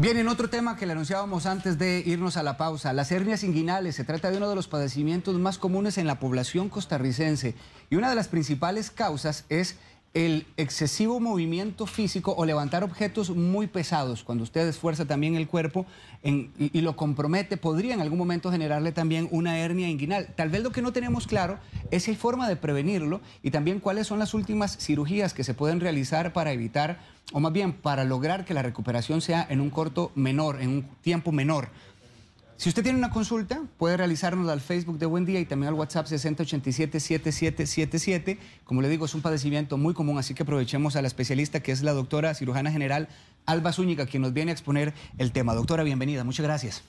Bien, en otro tema que le anunciábamos antes de irnos a la pausa, las hernias inguinales. Se trata de uno de los padecimientos más comunes en la población costarricense y una de las principales causas es el excesivo movimiento físico o levantar objetos muy pesados, cuando usted esfuerza también el cuerpo y, y, lo compromete, podría en algún momento generarle también una hernia inguinal. Tal vez lo que no tenemos claro es si hay forma de prevenirlo y también cuáles son las últimas cirugías que se pueden realizar para evitar, o más bien para lograr que la recuperación sea en un corto menor, en un tiempo menor. Si usted tiene una consulta, puede realizarnos al Facebook de Buen Día y también al WhatsApp 6087-7777. Como le digo, es un padecimiento muy común, así que aprovechemos a la especialista que es la doctora cirujana general Alba Zúñiga, quien nos viene a exponer el tema. Doctora, bienvenida, muchas gracias.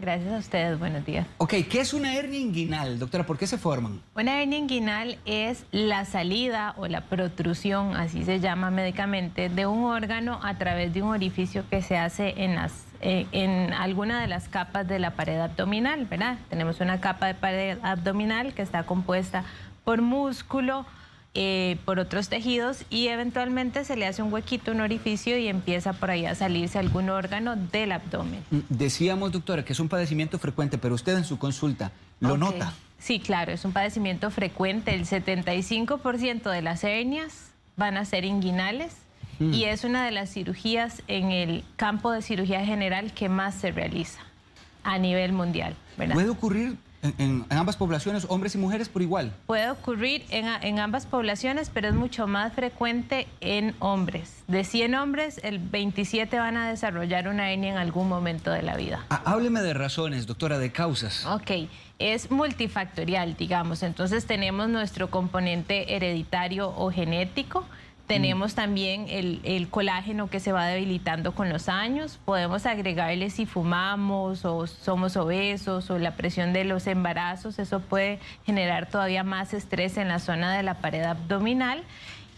Gracias a ustedes, buenos días. Ok, ¿qué es una hernia inguinal, doctora? ¿Por qué se forman? Una hernia inguinal es la salida o la protrusión, así se llama médicamente, de un órgano a través de un orificio que se hace en las eh, en alguna de las capas de la pared abdominal, ¿verdad? Tenemos una capa de pared abdominal que está compuesta por músculo, eh, por otros tejidos y eventualmente se le hace un huequito, un orificio y empieza por ahí a salirse algún órgano del abdomen. Mm, decíamos, doctora, que es un padecimiento frecuente, pero usted en su consulta lo nota. Sí, claro, es un padecimiento frecuente. El 75% de las hernias van a ser inguinales y mm. es una de las cirugías en el campo de cirugía general que más se realiza a nivel mundial. ¿Puede ocurrir en, ambas poblaciones, hombres y mujeres por igual? Puede ocurrir en, ambas poblaciones, pero es mucho más frecuente en hombres. De 100 hombres, el 27 van a desarrollar una hernia en algún momento de la vida. Ah, hábleme de razones, doctora, de causas. Ok, es multifactorial, digamos. Entonces tenemos nuestro componente hereditario o genético, tenemos también el, colágeno que se va debilitando con los años. Podemos agregarle si fumamos o somos obesos o la presión de los embarazos. Eso puede generar todavía más estrés en la zona de la pared abdominal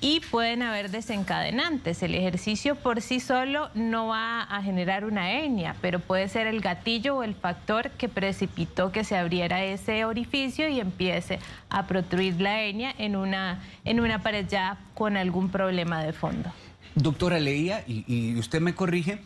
y pueden haber desencadenantes. El ejercicio por sí solo no va a generar una hernia, pero puede ser el gatillo o el factor que precipitó que se abriera ese orificio y empiece a protruir la hernia en una, en una pared ya con algún problema de fondo. Doctora, leía, y, usted me corrige,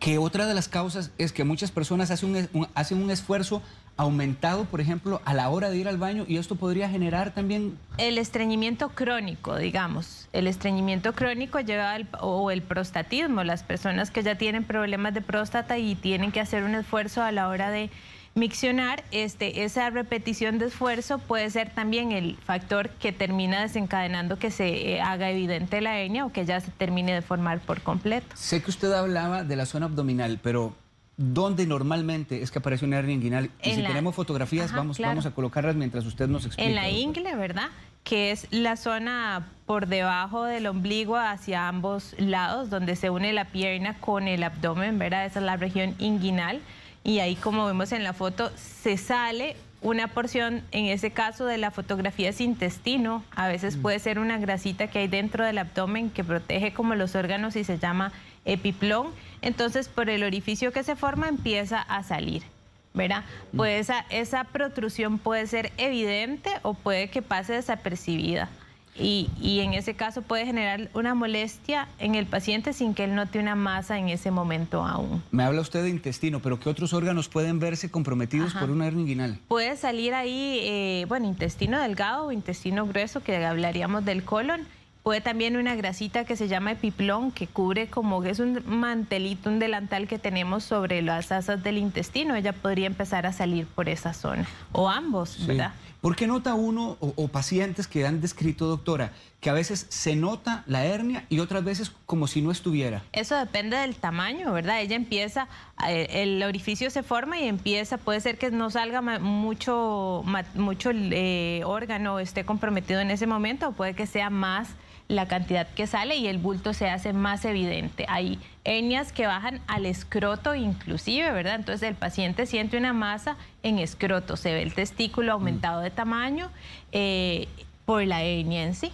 que otra de las causas es que muchas personas hacen hacen un esfuerzo aumentado, por ejemplo, a la hora de ir al baño y esto podría generar también... El estreñimiento crónico, digamos. El estreñimiento crónico lleva al, o el prostatismo, las personas que ya tienen problemas de próstata y tienen que hacer un esfuerzo a la hora de miccionar, este, esa repetición de esfuerzo puede ser también el factor que termina desencadenando que se eh, haga evidente la hernia o que ya se termine de formar por completo. Sé que usted hablaba de la zona abdominal, pero ¿Dónde normalmente es que aparece una hernia inguinal? Y si tenemos fotografías, vamos, vamos a colocarlas mientras usted nos explica. En la ingle, ¿verdad? Que es la zona por debajo del ombligo hacia ambos lados, donde se une la pierna con el abdomen, ¿verdad? Esa es la región inguinal. Y ahí, como vemos en la foto, se sale una porción, en ese caso de la fotografía es intestino, a veces mm. puede ser una grasita que hay dentro del abdomen que protege como los órganos y se llama epiplón. Entonces, por el orificio que se forma empieza a salir. ¿verdad? Mm. Pues esa, esa protrusión puede ser evidente o puede que pase desapercibida. Y, y, en ese caso puede generar una molestia en el paciente sin que él note una masa en ese momento aún. Me habla usted de intestino, pero ¿qué otros órganos pueden verse comprometidos por una hernia inguinal? Puede salir ahí, eh, bueno, intestino delgado o intestino grueso, que hablaríamos del colon. Puede también una grasita que se llama epiplón, que cubre como que es un mantelito, un delantal que tenemos sobre las asas del intestino. Ella podría empezar a salir por esa zona. O ambos, ¿verdad? ¿Por qué nota uno o, pacientes que han descrito, doctora, que a veces se nota la hernia y otras veces como si no estuviera? Eso depende del tamaño, ¿verdad? Ella empieza, eh, el orificio se forma y empieza, puede ser que no salga mucho, mucho eh, órgano esté comprometido en ese momento, o puede que sea más la cantidad que sale y el bulto se hace más evidente. Hay hernias que bajan al escroto inclusive, ¿verdad? Entonces el paciente siente una masa en escroto, se ve el testículo aumentado de tamaño eh, por la hernia en sí.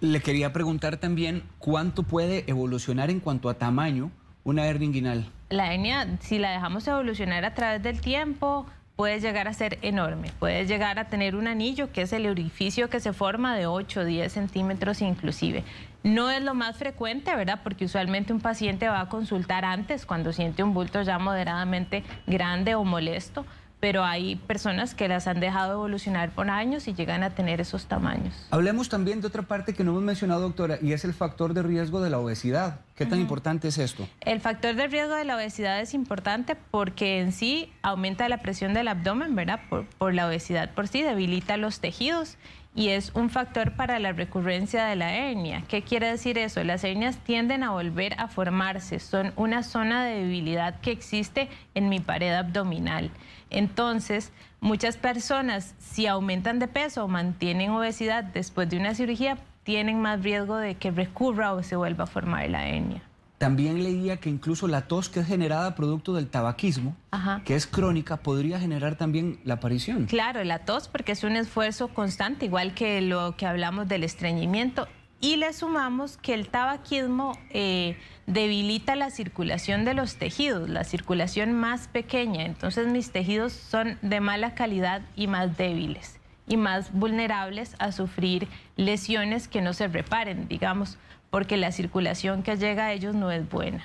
Le quería preguntar también cuánto puede evolucionar en cuanto a tamaño una hernia inguinal. La hernia, si la dejamos evolucionar a través del tiempo, puede llegar a ser enorme, puede llegar a tener un anillo que es el orificio que se forma de 8 o 10 centímetros inclusive. No es lo más frecuente, ¿verdad? Porque usualmente un paciente va a consultar antes cuando siente un bulto ya moderadamente grande o molesto, pero hay personas que las han dejado evolucionar por años y llegan a tener esos tamaños. Hablemos también de otra parte que no hemos mencionado, doctora, y es el factor de riesgo de la obesidad. ¿Qué tan importante es esto? El factor de riesgo de la obesidad es importante porque en sí aumenta la presión del abdomen, ¿verdad? Por, por la obesidad por sí, debilita los tejidos y es un factor para la recurrencia de la hernia. ¿Qué quiere decir eso? Las hernias tienden a volver a formarse, son una zona de debilidad que existe en mi pared abdominal. Entonces, muchas personas, si aumentan de peso o mantienen obesidad después de una cirugía, tienen más riesgo de que recurra o se vuelva a formar la hernia. También leía que incluso la tos que es generada producto del tabaquismo, que es crónica, podría generar también la aparición. Claro, la tos porque es un esfuerzo constante, igual que lo que hablamos del estreñimiento. Y le sumamos que el tabaquismo eh, debilita la circulación de los tejidos, la circulación más pequeña. Entonces mis tejidos son de mala calidad y más débiles y más vulnerables a sufrir lesiones que no se reparen, digamos porque la circulación que llega a ellos no es buena.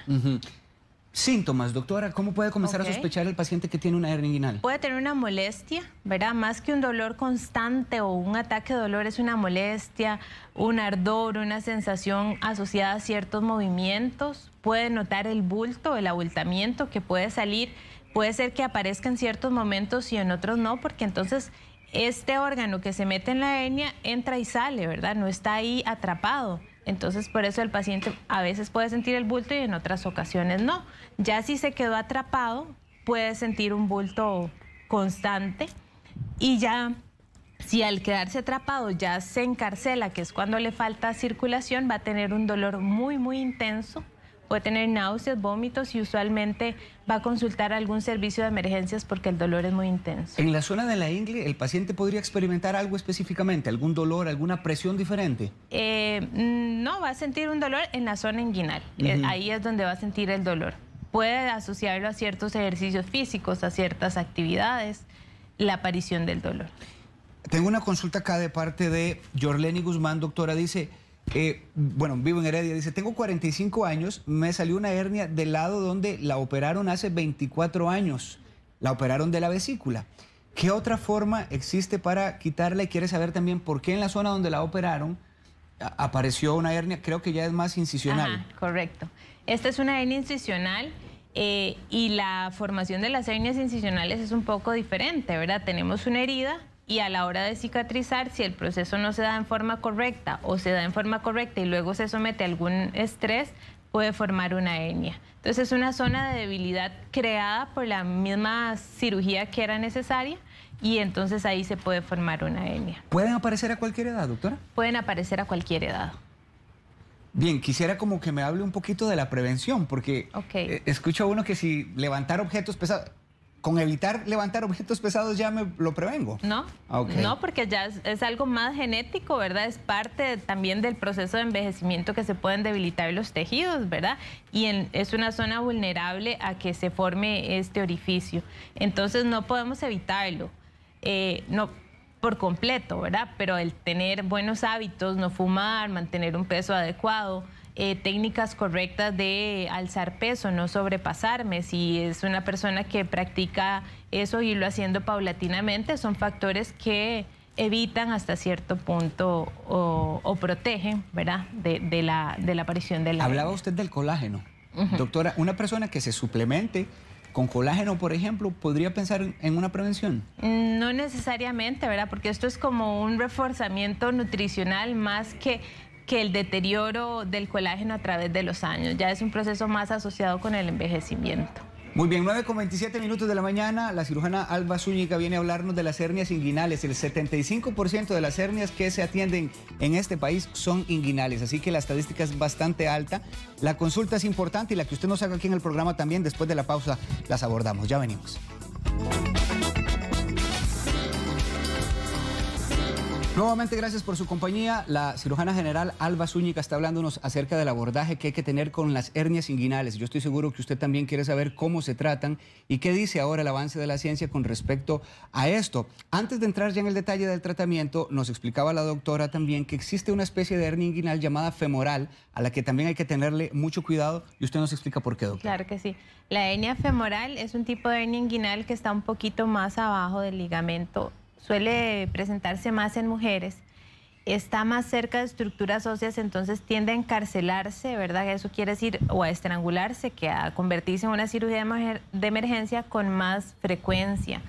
Síntomas, doctora, ¿cómo puede comenzar a sospechar el paciente que tiene una hernia inguinal? Puede tener una molestia, ¿verdad? Más que un dolor constante o un ataque de dolor, es una molestia, un ardor, una sensación asociada a ciertos movimientos. Puede notar el bulto, el abultamiento que puede salir. Puede ser que aparezca en ciertos momentos y en otros no, porque entonces este órgano que se mete en la hernia entra y sale, ¿verdad? No está ahí atrapado. Entonces, por eso el paciente a veces puede sentir el bulto y en otras ocasiones no. Ya si se quedó atrapado, puede sentir un bulto constante y ya si al quedarse atrapado ya se encarcela, que es cuando le falta circulación, va a tener un dolor muy, muy intenso puede tener náuseas, vómitos y usualmente va a consultar algún servicio de emergencias porque el dolor es muy intenso. En la zona de la ingle, ¿el paciente podría experimentar algo específicamente? ¿Algún dolor, alguna presión diferente? Eh, mm, no, va a sentir un dolor en la zona inguinal. Eh, ahí es donde va a sentir el dolor. Puede asociarlo a ciertos ejercicios físicos, a ciertas actividades, la aparición del dolor. Tengo una consulta acá de parte de Jorleni Guzmán, doctora. Dice, eh, bueno, vivo en Heredia, dice, tengo 45 años, me salió una hernia del lado donde la operaron hace 24 años, la operaron de la vesícula. ¿Qué otra forma existe para quitarla? Y quiere saber también por qué en la zona donde la operaron apareció una hernia, creo que ya es más incisional. correcto. Esta es una hernia incisional. Eh, y la formación de las hernias incisionales es un poco diferente, ¿verdad? Tenemos una herida y a la hora de cicatrizar, si el proceso no se da en forma correcta o se da en forma correcta y luego se somete a algún estrés, puede formar una hernia. Entonces es una zona de debilidad creada por la misma cirugía que era necesaria y entonces ahí se puede formar una hernia. ¿Pueden aparecer a cualquier edad, doctora? Pueden aparecer a cualquier edad. Bien, quisiera como que me hable un poquito de la prevención, porque eh, escucho a uno que si levantar objetos pesados, con evitar levantar objetos pesados ya me lo prevengo. No, no, porque ya es, algo más genético, ¿verdad? Es parte también del proceso de envejecimiento que se pueden debilitar los tejidos, ¿verdad? Y es una zona vulnerable a que se forme este orificio. Entonces no podemos evitarlo. Eh, no, por completo, ¿verdad? Pero el tener buenos hábitos, no fumar, mantener un peso adecuado, eh, técnicas correctas de alzar peso, no sobrepasarme. Si es una persona que practica eso y lo haciendo paulatinamente, son factores que evitan hasta cierto punto o, protegen, ¿verdad?, de, la, de la aparición del Hablaba usted del colágeno. Doctora, una persona que se suplemente con colágeno, por ejemplo, ¿podría pensar en una prevención? No necesariamente, ¿verdad? Porque esto es como un reforzamiento nutricional más que que el deterioro del colágeno a través de los años. Ya es un proceso más asociado con el envejecimiento. Muy bien, 9 con 27 minutos de la mañana, la cirujana Alba Zúñiga viene a hablarnos de las hernias inguinales. El 75% de las hernias que se atienden en este país son inguinales, así que la estadística es bastante alta. La consulta es importante y la que usted nos haga aquí en el programa también, después de la pausa las abordamos. Ya venimos. Nuevamente, gracias por su compañía. La cirujana general Alba Zúñiga está hablándonos acerca del abordaje que hay que tener con las hernias inguinales. Yo estoy seguro que usted también quiere saber cómo se tratan y qué dice ahora el avance de la ciencia con respecto a esto. Antes de entrar ya en el detalle del tratamiento, nos explicaba la doctora también que existe una especie de hernia inguinal llamada femoral, a la que también hay que tenerle mucho cuidado y usted nos explica por qué, doctora. Claro que sí. La hernia femoral es un tipo de hernia inguinal que está un poquito más abajo del ligamento suele presentarse más en mujeres, está más cerca de estructuras óseas, entonces tiende a encarcelarse, ¿verdad? Eso quiere decir, o a estrangularse, que a convertirse en una cirugía de emergencia con más frecuencia.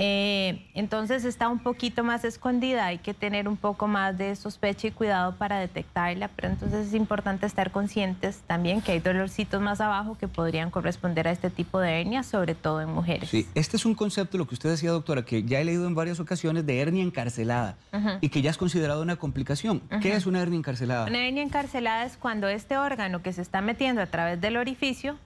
Eh, entonces está un poquito más escondida, hay que tener un poco más de sospecha y cuidado para detectarla, pero entonces es importante estar conscientes también que hay dolorcitos más abajo que podrían corresponder a este tipo de hernia, sobre todo en mujeres. Sí, este es un concepto, lo que usted decía, doctora, que ya he leído en varias ocasiones de hernia encarcelada y que ya es considerado una complicación. ¿Qué es una hernia encarcelada? Una hernia encarcelada es cuando este órgano que se está metiendo a través del orificio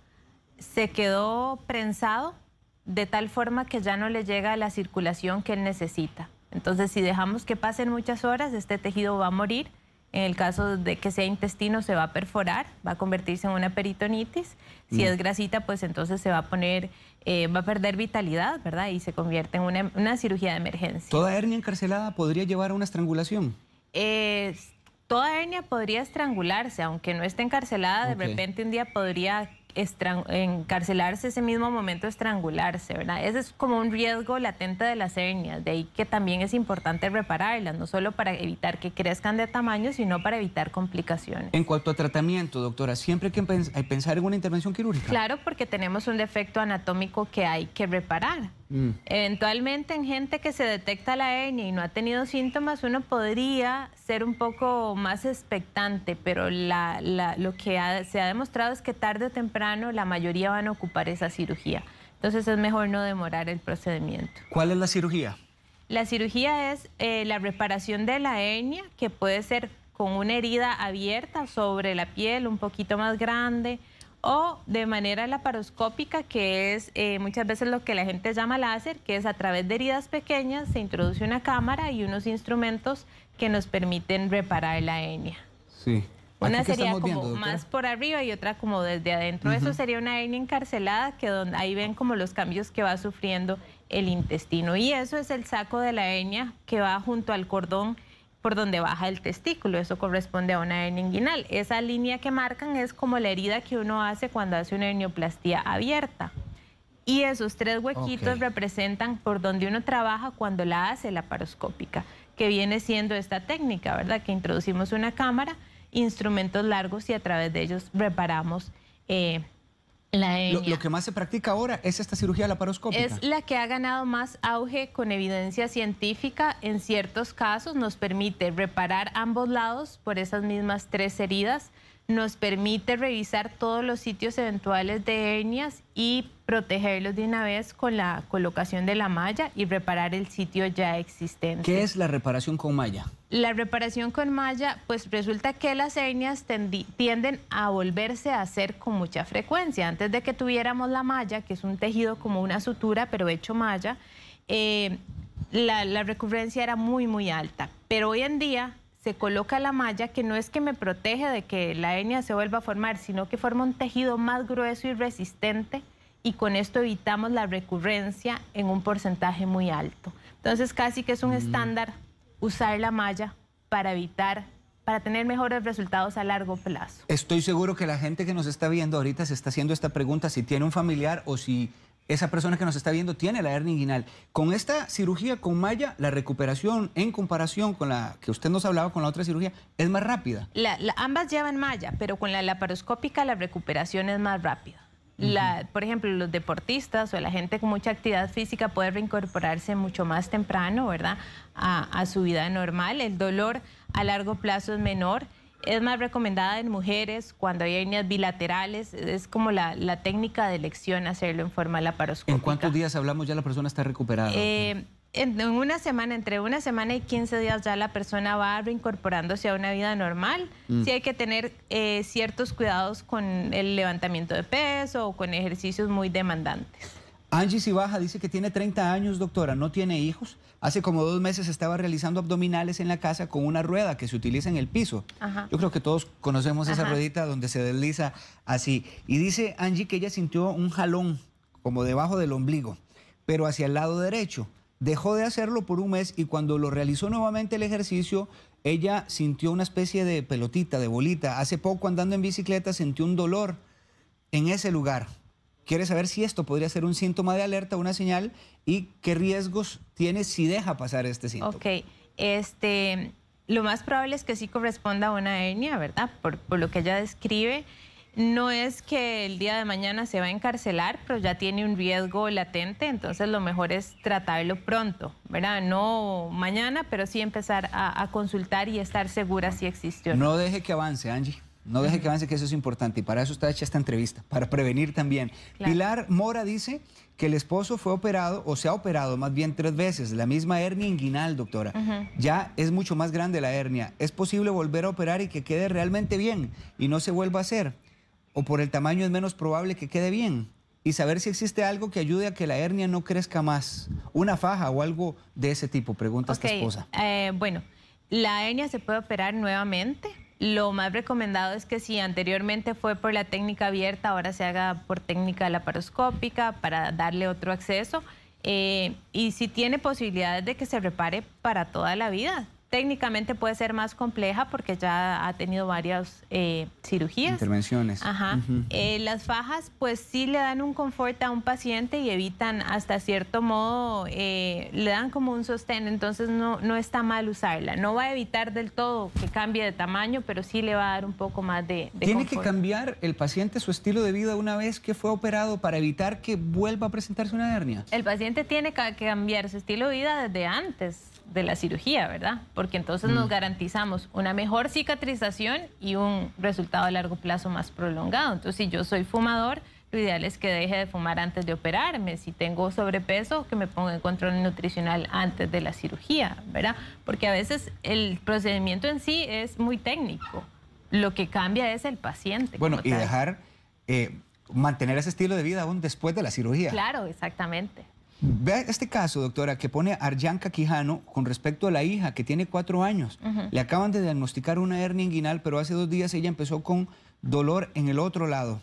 se quedó prensado de tal forma que ya no le llega la circulación que él necesita. Entonces, si dejamos que pasen muchas horas, este tejido va a morir. En el caso de que sea intestino, se va a perforar, va a convertirse en una peritonitis. Si mm. es grasita, pues entonces se va a poner, eh, va a perder vitalidad, ¿verdad? Y se convierte en una, cirugía de emergencia. ¿Toda hernia encarcelada podría llevar a una estrangulación? toda hernia podría estrangularse, aunque no esté encarcelada, de repente un día podría encarcelarse ese mismo momento, estrangularse, ¿verdad? Ese es como un riesgo latente de las hernias, de ahí que también es importante repararlas, no solo para evitar que crezcan de tamaño, sino para evitar complicaciones. En cuanto a tratamiento, doctora, ¿siempre hay que pensar en una intervención quirúrgica? Claro, porque tenemos un defecto anatómico que hay que reparar. Mm. Eventualmente en gente que se detecta la hernia y no ha tenido síntomas, uno podría ser un poco más expectante, pero lo que se ha demostrado es que tarde o temprano la mayoría van a ocupar esa cirugía. Entonces es mejor no demorar el procedimiento. ¿Cuál es la cirugía? La cirugía es eh, la reparación de la hernia, que puede ser con una herida abierta sobre la piel, un poquito más grande, o de manera laparoscópica, que es eh, muchas veces lo que la gente llama láser, que es a través de heridas pequeñas se introduce una cámara y unos instrumentos que nos permiten reparar la hernia. Sí. Una sería como más por arriba y otra como desde adentro. Eso sería una hernia encarcelada, que donde, ahí ven como los cambios que va sufriendo el intestino. Y eso es el saco de la hernia que va junto al cordón por donde baja el testículo. Eso corresponde a una hernia inguinal. Esa línea que marcan es como la herida que uno hace cuando hace una hernioplastia abierta. Y esos tres huequitos representan por donde uno trabaja cuando la hace la paroscópica, que viene siendo esta técnica, ¿verdad? Que introducimos una cámara, instrumentos largos y a través de ellos reparamos eh, lo, que más se practica ahora es esta cirugía laparoscópica. Es la que ha ganado más auge con evidencia científica. En ciertos casos nos permite reparar ambos lados por esas mismas tres heridas nos permite revisar todos los sitios eventuales de hernias y protegerlos de una vez con la colocación de la malla y reparar el sitio ya existente. ¿Qué es la reparación con malla? La reparación con malla, pues resulta que las hernias tienden a volverse a hacer con mucha frecuencia. Antes de que tuviéramos la malla, que es un tejido como una sutura, pero hecho malla, eh, la, la recurrencia era muy, muy alta. Pero hoy en día se coloca la malla que no es que me protege de que la hernia se vuelva a formar, sino que forma un tejido más grueso y resistente y con esto evitamos la recurrencia en un porcentaje muy alto. Entonces casi que es un mm. estándar usar la malla para evitar para tener mejores resultados a largo plazo. Estoy seguro que la gente que nos está viendo ahorita se está haciendo esta pregunta si tiene un familiar o si esa persona que nos está viendo tiene la hernia inguinal. Con esta cirugía con malla, la recuperación en comparación con la que usted nos hablaba con la otra cirugía es más rápida. ambas llevan malla, pero con la laparoscópica la recuperación es más rápida. La, por ejemplo, los deportistas o la gente con mucha actividad física puede reincorporarse mucho más temprano, ¿verdad? A, a su vida normal. El dolor a largo plazo es menor es más recomendada en mujeres cuando hay hernias bilaterales. Es como la, técnica de elección hacerlo en forma laparoscópica. ¿En cuántos días hablamos ya la persona está recuperada? Eh, en, una semana, entre una semana y 15 días ya la persona va reincorporándose a una vida normal. Mm. Sí hay que tener eh, ciertos cuidados con el levantamiento de peso o con ejercicios muy demandantes. Angie Sibaja dice que tiene 30 años, doctora, no tiene hijos. Hace como dos meses estaba realizando abdominales en la casa con una rueda que se utiliza en el piso. Yo creo que todos conocemos esa ruedita donde se desliza así. Y dice Angie que ella sintió un jalón como debajo del ombligo, pero hacia el lado derecho. Dejó de hacerlo por un mes y cuando lo realizó nuevamente el ejercicio, ella sintió una especie de pelotita, de bolita. Hace poco andando en bicicleta sintió un dolor en ese lugar quiere saber si esto podría ser un síntoma de alerta, una señal, y qué riesgos tiene si deja pasar este síntoma. Ok, este, lo más probable es que sí corresponda a una hernia, ¿verdad? Por, lo que ella describe. No es que el día de mañana se va a encarcelar, pero ya tiene un riesgo latente, entonces lo mejor es tratarlo pronto, ¿verdad? No mañana, pero sí empezar a, a consultar y estar segura si existió. No deje que avance, Angie. No deje que avance, que eso es importante. Y para eso está hecha esta entrevista, para prevenir también. Pilar Mora dice que el esposo fue operado, o se ha operado más bien tres veces, la misma hernia inguinal, doctora. Ya es mucho más grande la hernia. ¿Es posible volver a operar y que quede realmente bien y no se vuelva a hacer? ¿O por el tamaño es menos probable que quede bien? Y saber si existe algo que ayude a que la hernia no crezca más. Una faja o algo de ese tipo, pregunta esta esposa. Eh, bueno, la hernia se puede operar nuevamente lo más recomendado es que si anteriormente fue por la técnica abierta, ahora se haga por técnica laparoscópica para darle otro acceso. Eh, y si tiene posibilidades de que se repare para toda la vida, técnicamente puede ser más compleja porque ya ha tenido varias eh, cirugías. Intervenciones. Ajá. Eh, las fajas pues sí le dan un confort a un paciente y evitan hasta cierto modo, eh, le dan como un sostén, entonces no, no está mal usarla. No va a evitar del todo que cambie de tamaño, pero sí le va a dar un poco más de, de ¿Tiene que cambiar el paciente su estilo de vida una vez que fue operado para evitar que vuelva a presentarse una hernia? El paciente tiene que cambiar su estilo de vida desde antes de la cirugía, ¿verdad? Porque entonces nos mm. garantizamos una mejor cicatrización y un resultado a largo plazo más prolongado. Entonces, si yo soy fumador, lo ideal es que deje de fumar antes de operarme. Si tengo sobrepeso, que me ponga en control nutricional antes de la cirugía, ¿verdad? Porque a veces el procedimiento en sí es muy técnico. Lo que cambia es el paciente. Bueno, y dejar, eh, mantener ese estilo de vida aún después de la cirugía. Claro, exactamente. Vea este caso, doctora, que pone Arjanka Quijano con respecto a la hija que tiene cuatro años. Le acaban de diagnosticar una hernia inguinal, pero hace dos días ella empezó con dolor en el otro lado.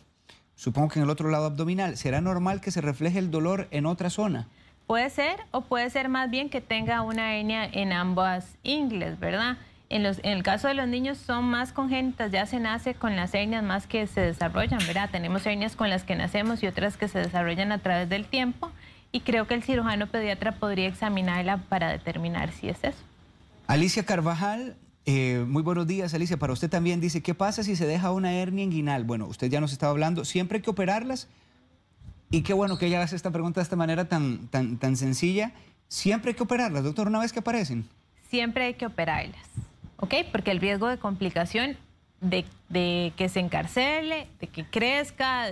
Supongo que en el otro lado abdominal. ¿Será normal que se refleje el dolor en otra zona? Puede ser, o puede ser más bien que tenga una hernia en ambas ingles, ¿verdad? En, los, en, el caso de los niños son más congénitas, ya se nace con las hernias más que se desarrollan, ¿verdad? Tenemos hernias con las que nacemos y otras que se desarrollan a través del tiempo y creo que el cirujano pediatra podría examinarla para determinar si es eso. Alicia Carvajal, eh, muy buenos días, Alicia. Para usted también dice, ¿qué pasa si se deja una hernia inguinal? Bueno, usted ya nos estaba hablando, siempre hay que operarlas. Y qué bueno que ella hace esta pregunta de esta manera tan, tan, tan sencilla. Siempre hay que operarlas, doctor, una vez que aparecen. Siempre hay que operarlas, ¿ok? Porque el riesgo de complicación de, que se encarcele, de que crezca,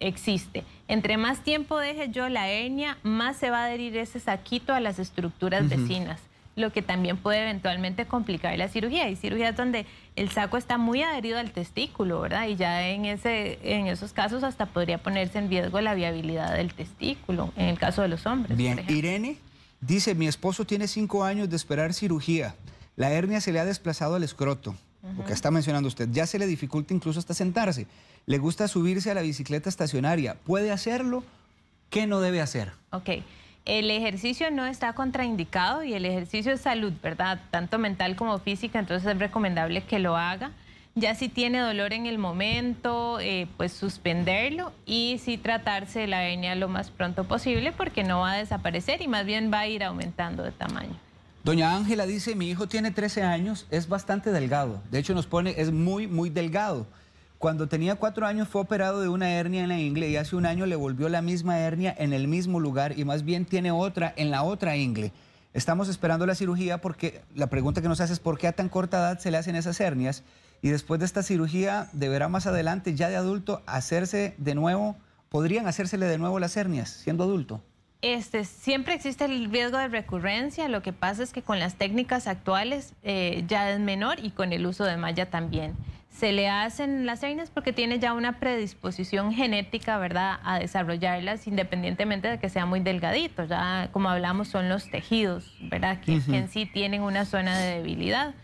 existe. Entre más tiempo deje yo la hernia, más se va a adherir ese saquito a las estructuras vecinas, lo que también puede eventualmente complicar la cirugía. Hay cirugías donde el saco está muy adherido al testículo, ¿verdad? Y ya en, ese, en esos casos hasta podría ponerse en riesgo la viabilidad del testículo, en el caso de los hombres. Bien, Irene dice, mi esposo tiene cinco años de esperar cirugía. La hernia se le ha desplazado al escroto lo que está mencionando usted, ya se le dificulta incluso hasta sentarse. Le gusta subirse a la bicicleta estacionaria. ¿Puede hacerlo? ¿Qué no debe hacer? Ok. El ejercicio no está contraindicado y el ejercicio es salud, ¿verdad? Tanto mental como física, entonces es recomendable que lo haga. Ya si tiene dolor en el momento, eh, pues suspenderlo y sí tratarse de la hernia lo más pronto posible porque no va a desaparecer y más bien va a ir aumentando de tamaño. Doña Ángela dice, mi hijo tiene 13 años, es bastante delgado. De hecho, nos pone, es muy, muy delgado. Cuando tenía cuatro años fue operado de una hernia en la ingle y hace un año le volvió la misma hernia en el mismo lugar y más bien tiene otra en la otra ingle. Estamos esperando la cirugía porque la pregunta que nos hace es por qué a tan corta edad se le hacen esas hernias y después de esta cirugía deberá más adelante ya de adulto hacerse de nuevo, podrían hacérsele de nuevo las hernias siendo adulto. Este, siempre existe el riesgo de recurrencia, lo que pasa es que con las técnicas actuales eh, ya es menor y con el uso de malla también. se le hacen las hernias porque tiene ya una predisposición genética, ¿verdad?, a desarrollarlas independientemente de que sea muy delgadito. Ya, como hablamos, son los tejidos, ¿verdad?, que, en sí tienen una zona de debilidad.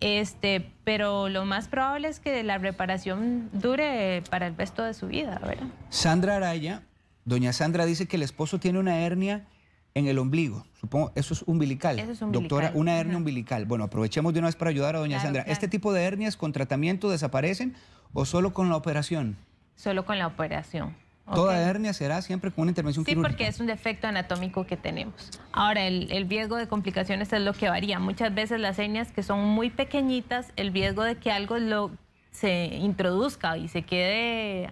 Este, pero lo más probable es que la reparación dure para el resto de su vida, ¿verdad? Sandra Araya, doña Sandra dice que el esposo tiene una hernia en el ombligo. Supongo, eso es umbilical. Eso es umbilical. Doctora, una hernia umbilical. Bueno, aprovechemos de una vez para ayudar a doña Sandra. ¿Este tipo de hernias con tratamiento desaparecen o solo con la operación? Solo con la operación. Toda hernia será siempre con una intervención sí, quirúrgica. Sí, porque es un defecto anatómico que tenemos. Ahora, el, el, riesgo de complicaciones es lo que varía. Muchas veces las hernias que son muy pequeñitas, el riesgo de que algo lo, se introduzca y se quede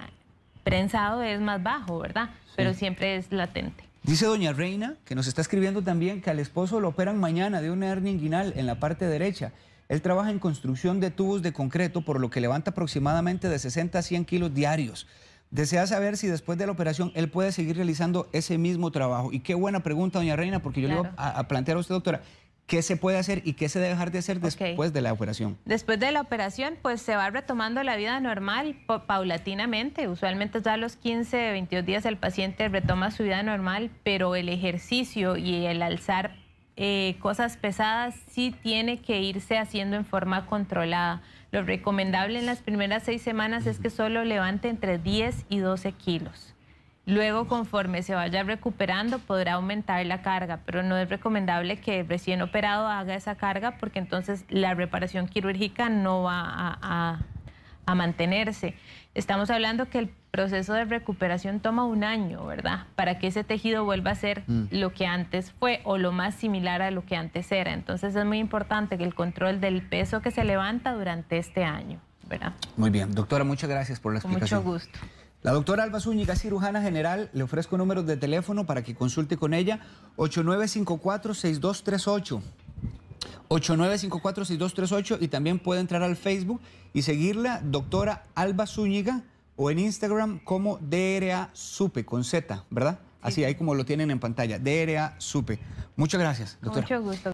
prensado es más bajo, ¿verdad? Pero siempre es latente. Dice doña Reina, que nos está escribiendo también, que al esposo lo operan mañana de una hernia inguinal en la parte derecha. Él trabaja en construcción de tubos de concreto, por lo que levanta aproximadamente de 60 a 100 kilos diarios. Desea saber si después de la operación él puede seguir realizando ese mismo trabajo. Y qué buena pregunta, doña Reina, porque yo le voy a, a plantear a usted, doctora, ¿Qué se puede hacer y qué se debe dejar de hacer después de la operación? Después de la operación, pues se va retomando la vida normal paulatinamente. Usualmente ya a los 15, 22 días el paciente retoma su vida normal, pero el ejercicio y el alzar eh, cosas pesadas sí tiene que irse haciendo en forma controlada. Lo recomendable en las primeras seis semanas es que solo levante entre 10 y 12 kilos. Luego, conforme se vaya recuperando, podrá aumentar la carga, pero no es recomendable que el recién operado haga esa carga porque entonces la reparación quirúrgica no va a, mantenerse. Estamos hablando que el proceso de recuperación toma un año, ¿verdad? Para que ese tejido vuelva a ser mm. lo que antes fue o lo más similar a lo que antes era. Entonces es muy importante que el control del peso que se levanta durante este año, ¿verdad? Muy bien. Doctora, muchas gracias por la explicación. Con mucho gusto. La doctora Alba Zúñiga, cirujana general, le ofrezco números de teléfono para que consulte con ella. 8954-6238. 8954-6238 y también puede entrar al Facebook y seguirla, doctora Alba Zúñiga, o en Instagram como DRA Supe, con Z, ¿verdad? Así, ahí como lo tienen en pantalla, DRA Supe. Muchas gracias, doctora. Mucho gusto.